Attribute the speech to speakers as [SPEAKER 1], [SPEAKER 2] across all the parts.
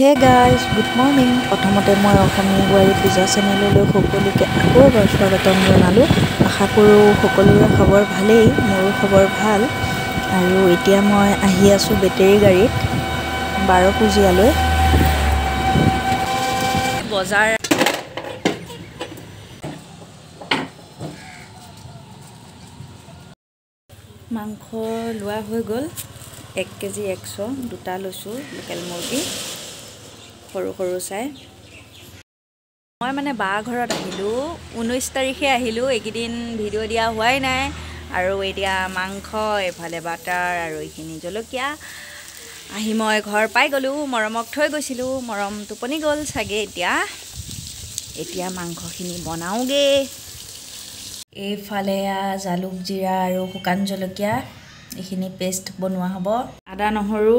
[SPEAKER 1] Hey guys good morning প্ৰথমতে মই অসমীয়া বোৱাৰী পূজা চেনেললৈ সকলোকে আকৌ এবাৰ স্বাগতম জনালোঁ। আশা কৰোঁ সকলোৰে খবৰ ভালেই মোৰো খবৰ ভাল। আৰু এতিয়া মই আহি আছোঁ বেটেৰী গাড়ীত বাৰপুজীয়ালৈ বজাৰ মাংস লোৱা হৈ গ'ল। এক কেজি একশ দুটা লৈছোঁ লোকেল মুৰ্গী। সৰু সৰু চাই। মই মানে বা ঘৰত আহিলোঁ ঊনৈছ তাৰিখে আহিলোঁ এইকেইদিন ভিডিঅ' দিয়া হোৱাই নাই। আৰু এতিয়া মাংস এইফালে বাটাৰ আৰু এইখিনি জলকীয়া। আহি মই ঘৰ পাই গ'লোঁ মৰমক থৈ গৈছিলোঁ মৰম টোপনি গ'ল চাগে এতিয়া। এতিয়া মাংসখিনি বনাওঁগৈ। এইফালে জালুক জিৰা আৰু শুকান জলকীয়া এইখিনি পেষ্ট বনোৱা হ'ব। আদা নহৰু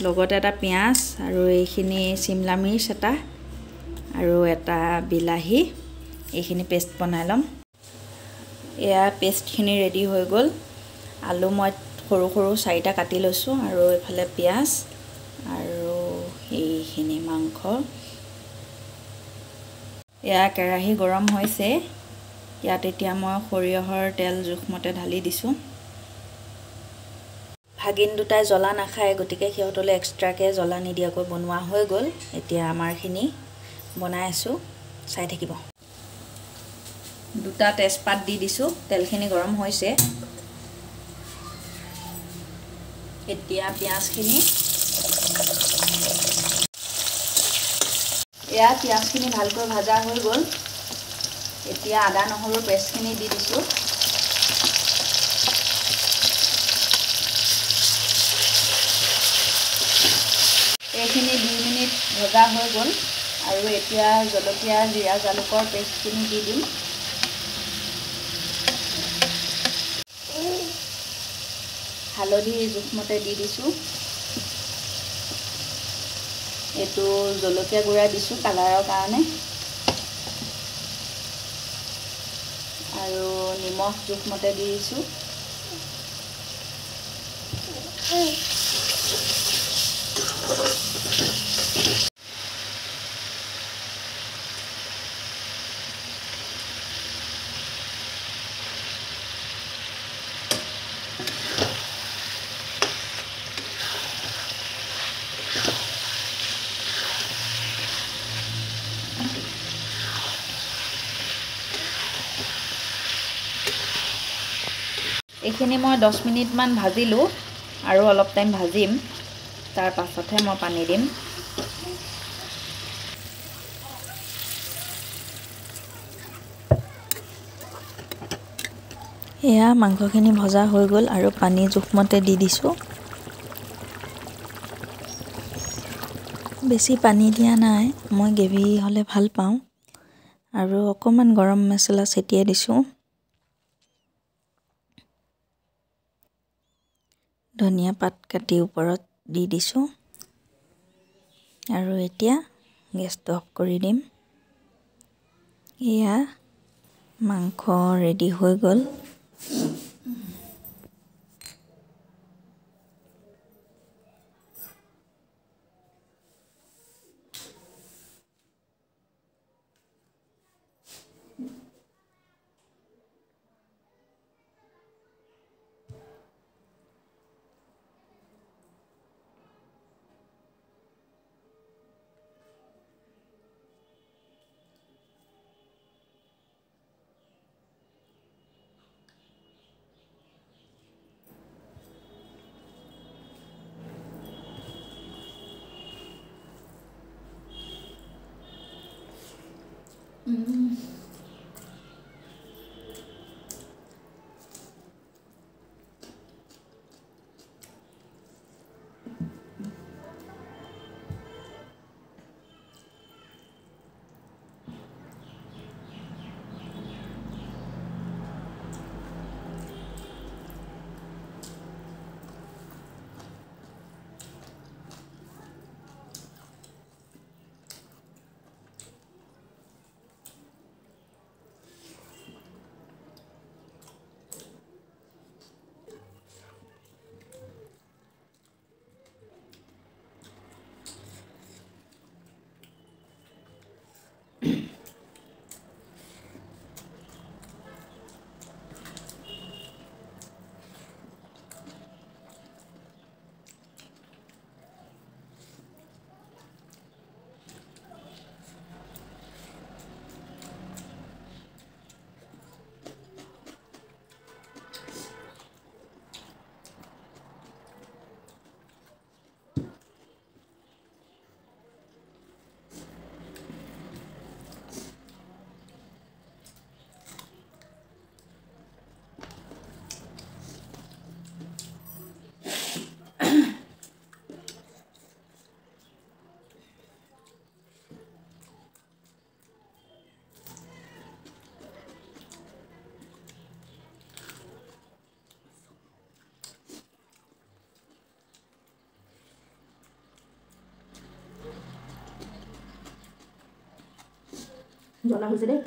[SPEAKER 1] লগতে এটা পিঁয়াজ আৰু এইখিনি চিমলা মিৰ্চ এটা আৰু এটা বিলাহী এইখিনি পেষ্ট বনাই ল'ম। এয়া পেষ্টখিনি ৰেডি হৈ গ'ল। আলু মই সৰু সৰু চাৰিটা কাটি লৈছোঁ আৰু এইফালে পিঁয়াজ আৰু এইখিনি মাংস। এয়া কেৰাহী গৰম হৈছে। ইয়াত এতিয়া মই সৰিয়হৰ তেল জোখমতে ঢালি দিছোঁ। ভাগিন দুটাই জ্বলা নাখায় গতিকে সিহঁতলৈ এক্সট্ৰাকৈ জ্বলা নিদিয়াকৈ বনোৱা হৈ গ'ল। এতিয়া আমাৰখিনি বনাই আছোঁ চাই থাকিব। দুটা তেজপাত দি দিছোঁ তেলখিনি গৰম হৈছে। এতিয়া পিঁয়াজখিনি। এয়া পিঁয়াজখিনি ভালকৈ ভাজা হৈ গ'ল। এতিয়া আদা নহৰুৰ পেষ্টখিনি দি দিছোঁ। এইখিনি দুই মিনিট ভজা হৈ গ'ল আৰু এতিয়া জলকীয়া জিৰা জালুকৰ পেষ্টখিনি দি দিম। হালধি জোখমতে দি দিছোঁ। এইটো জলকীয়া গুড়া দিছোঁ কালাৰৰ কাৰণে। আৰু নিমখ জোখমতে দি দিছোঁ। এইখিনি মই দহ মিনিটমান ভাজিলোঁ আৰু অলপ টাইম ভাজিম। তাৰ পাছতহে মই পানী দিম। এয়া মাংসখিনি ভজা হৈ গ'ল আৰু পানী জোখমতে দি দিছোঁ। বেছি পানী দিয়া নাই মই গ্ৰেভি হ'লে ভাল পাওঁ। আৰু অকণমান গৰম মছলা ছটিয়াই দিছোঁ। ধনিয়া পাত কাটি ওপৰত দি দিছোঁ। আৰু এতিয়া গেছটো অফ কৰি দিম। এয়া মাংস ৰেডি হৈ গ'ল। 嗯。
[SPEAKER 2] জ্বলা হৈছে দেই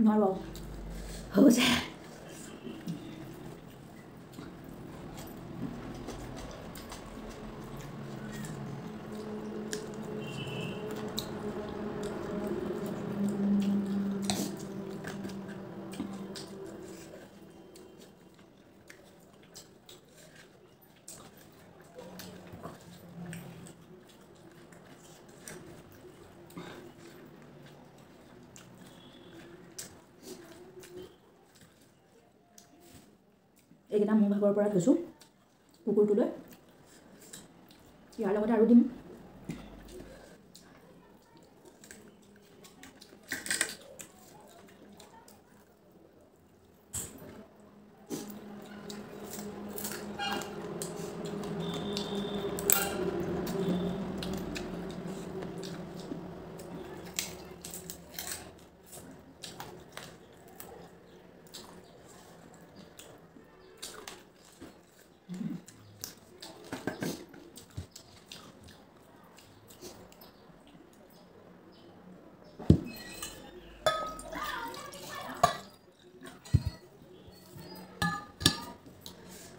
[SPEAKER 2] নোৱাৰোঁ আৰু হৈ যায় এইকেইটা মোৰ ভাগৰ পৰা থৈছোঁ কুকুৰটোলৈ। ইয়াৰ লগতে আৰু দিম।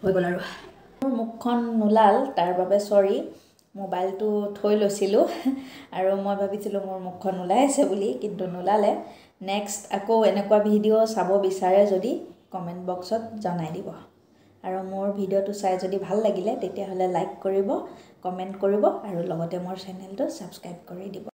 [SPEAKER 2] হৈ গ'ল আৰু।
[SPEAKER 1] মোৰ মুখখন নোলাল তাৰ বাবে চৰি মোবাইলটো থৈ লৈছিলোঁ আৰু মই ভাবিছিলোঁ মোৰ মুখখন ওলাইছে বুলি কিন্তু নোলালে। নেক্সট আকৌ এনেকুৱা ভিডিঅ' চাব বিচাৰে যদি কমেণ্ট বক্সত জনাই দিব। আৰু মোৰ ভিডিঅ'টো চাই যদি ভাল লাগিলে তেতিয়াহ'লে লাইক কৰিব কমেণ্ট কৰিব আৰু লগতে মোৰ চেনেলটো ছাবস্ক্ৰাইব কৰি দিব।